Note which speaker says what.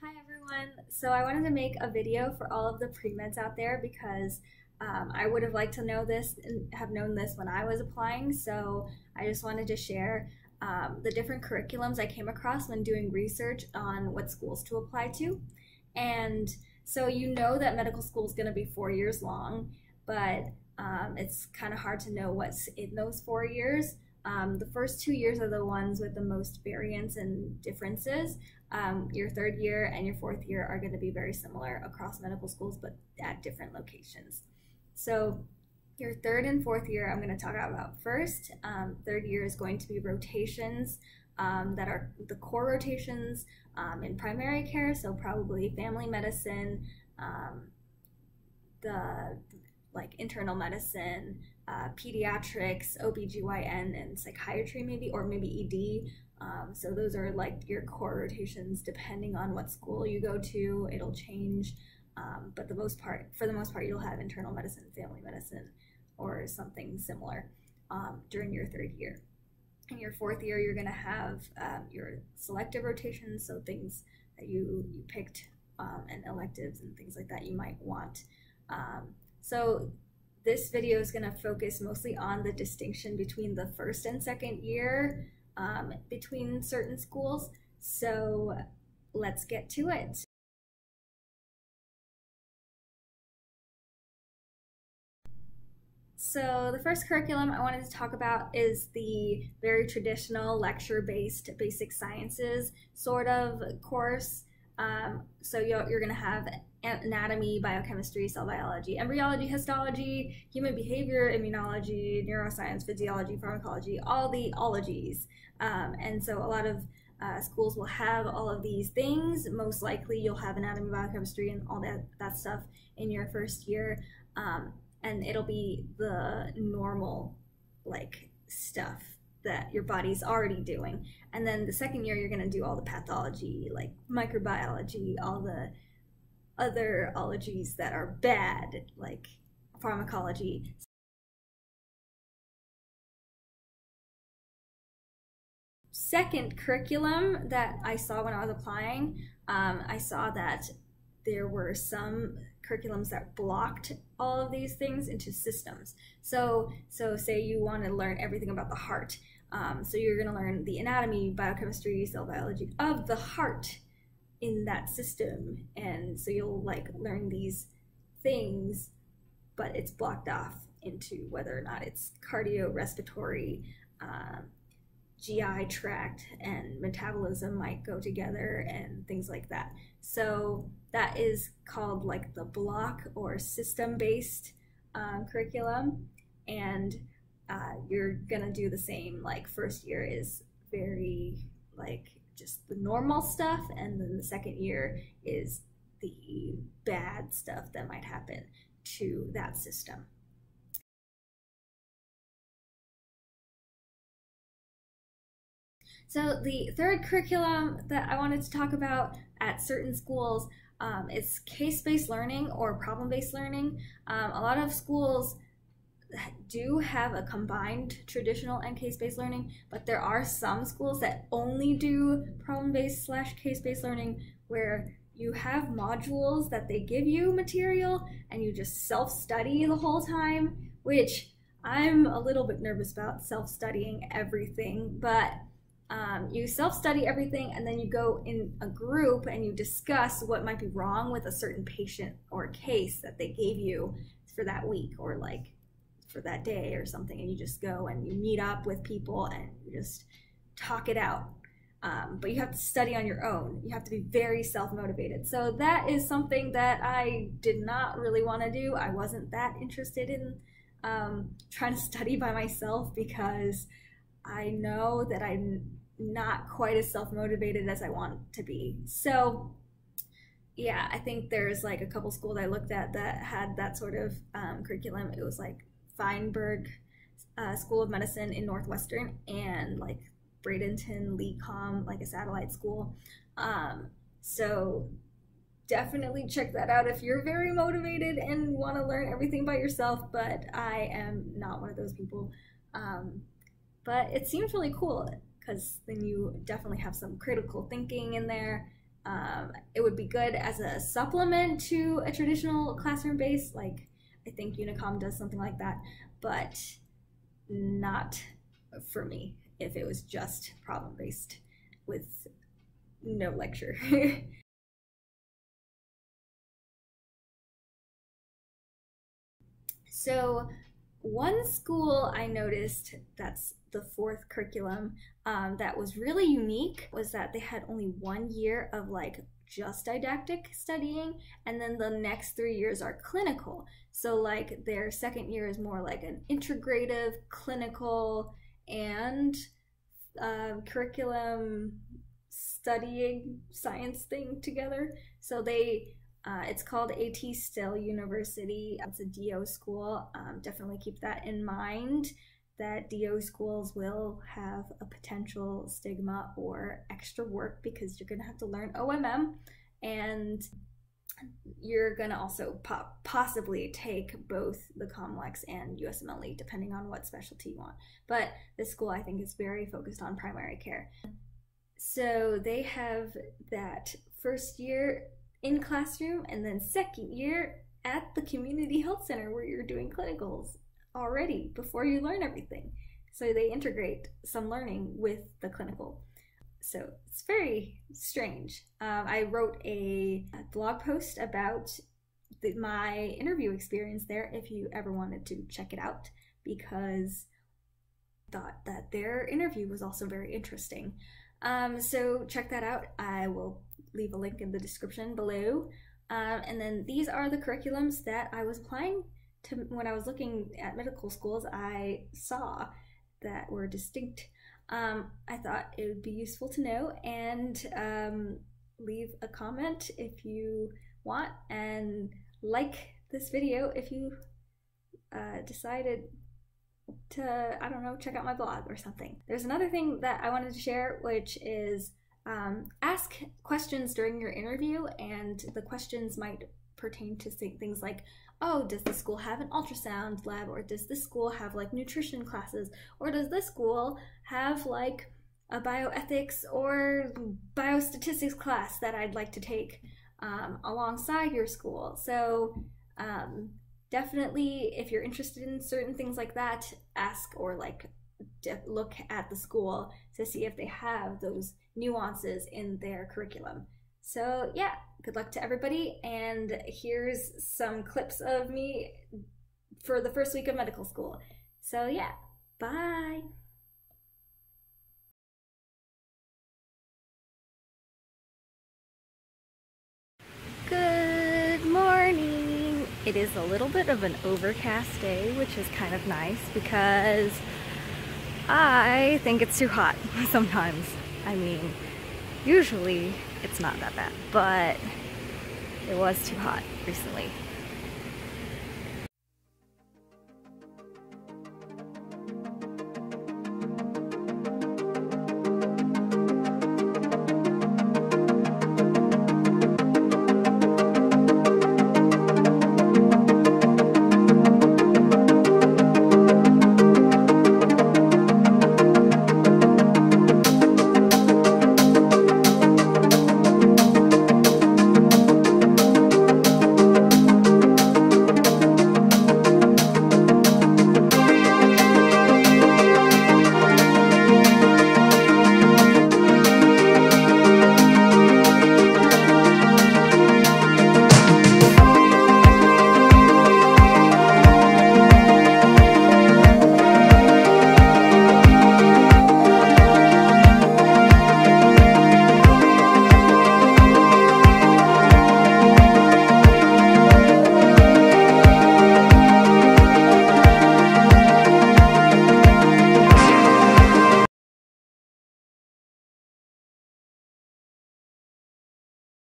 Speaker 1: Hi everyone. So I wanted to make a video for all of the pre-meds out there because um, I would have liked to know this and have known this when I was applying. So I just wanted to share um, the different curriculums I came across when doing research on what schools to apply to. And so you know that medical school is going to be four years long, but um, it's kind of hard to know what's in those four years. Um, the first two years are the ones with the most variance and differences. Um, your third year and your fourth year are going to be very similar across medical schools, but at different locations. So, your third and fourth year, I'm going to talk about first. Um, third year is going to be rotations um, that are the core rotations um, in primary care, so probably family medicine, um, the like internal medicine, uh, pediatrics, OBGYN, and psychiatry, maybe, or maybe ED. Um, so those are like your core rotations depending on what school you go to, it'll change. Um, but the most part, for the most part, you'll have internal medicine, family medicine, or something similar um, during your third year. In your fourth year, you're going to have um, your selective rotations, so things that you, you picked um, and electives and things like that you might want. So this video is going to focus mostly on the distinction between the first and second year um, between certain schools. So let's get to it. So the first curriculum I wanted to talk about is the very traditional lecture-based basic sciences sort of course. Um, so you're, you're going to have anatomy, biochemistry, cell biology, embryology, histology, human behavior, immunology, neuroscience, physiology, pharmacology, all the ologies. Um, and so a lot of uh, schools will have all of these things. Most likely you'll have anatomy, biochemistry, and all that, that stuff in your first year. Um, and it'll be the normal, like, stuff that your body's already doing. And then the second year, you're going to do all the pathology, like microbiology, all the other ologies that are bad, like pharmacology. Second curriculum that I saw when I was applying, um, I saw that there were some curriculums that blocked all of these things into systems. So, so say you want to learn everything about the heart. Um, so you're going to learn the anatomy, biochemistry, cell biology of the heart in that system and so you'll like learn these things but it's blocked off into whether or not it's cardio respiratory um, gi tract and metabolism might go together and things like that so that is called like the block or system based um, curriculum and uh, you're gonna do the same like first year is very like just the normal stuff, and then the second year is the bad stuff that might happen to that system. So the third curriculum that I wanted to talk about at certain schools um, is case-based learning or problem-based learning. Um, a lot of schools do have a combined traditional and case-based learning, but there are some schools that only do problem-based slash case-based learning where you have modules that they give you material and you just self-study the whole time, which I'm a little bit nervous about self-studying everything, but um, you self-study everything and then you go in a group and you discuss what might be wrong with a certain patient or case that they gave you for that week or like for that day or something and you just go and you meet up with people and you just talk it out. Um, but you have to study on your own. You have to be very self-motivated. So that is something that i did not really want to do. I wasn't that interested in um, trying to study by myself because i know that i'm not quite as self-motivated as i want to be so yeah i think there's like a couple schools i looked at that had that sort of um, curriculum it was like Feinberg uh, School of Medicine in Northwestern and like Bradenton LECOM, like a satellite school. Um, so definitely check that out if you're very motivated and want to learn everything by yourself. But I am not one of those people. Um, but it seems really cool because then you definitely have some critical thinking in there Um, it would be good as a supplement to a traditional classroom base, like I think Unicom does something like that, but not for me if it was just problem based with no lecture. so one school I noticed that's the fourth curriculum um, that was really unique was that they had only one year of like just didactic studying and then the next three years are clinical. So like their second year is more like an integrative clinical and uh, curriculum studying science thing together. So they uh, it's called AT Still University. It's a DO school. Um, definitely keep that in mind that DO schools will have a potential stigma or extra work because you're going to have to learn OMM and you're going to also po- possibly take both the COMLEX and USMLE depending on what specialty you want. But this school I think is very focused on primary care. So they have that first year in classroom and then second year at the community health center where you're doing clinicals already before you learn everything. So they integrate some learning with the clinical. So it's very strange. Um, I wrote a, blog post about the, my interview experience there if you ever wanted to check it out because I thought that their interview was also very interesting. Um, so check that out. I will leave a link in the description below. Um, and then these are the curriculums that I was applying to when I was looking at medical schools. I saw that were distinct. Um, I thought it would be useful to know and um, leave a comment if you want and like this video if you uh, decided to, I don't know, check out my blog or something. There's another thing that I wanted to share, which is um, ask questions during your interview, and the questions might pertain to things like, oh, does the school have an ultrasound lab, or does this school have like nutrition classes, or does this school have like a bioethics or biostatistics class that I'd like to take um, alongside your school? So, um, definitely, if you're interested in certain things like that, ask or like look at the school to see if they have those nuances in their curriculum. So, yeah, good luck to everybody. And here's some clips of me for the first week of medical school. So, yeah, bye. Good morning. It is a little bit of an overcast day, which is kind of nice because I think it's too hot sometimes. I mean, usually it's not that bad, but it was too hot recently.